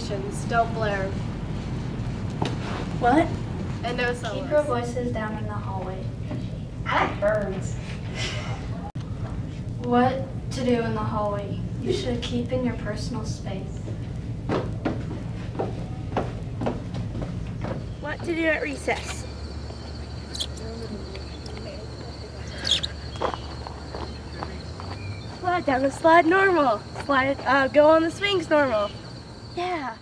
distractions. Don't blare. What? And no Keep your voices down in the hallway. I like birds. What to do in the hallway? You should keep in your personal space. What to do at recess? Slide down the slide normal. Slide, uh, go on the swings normal. Yeah.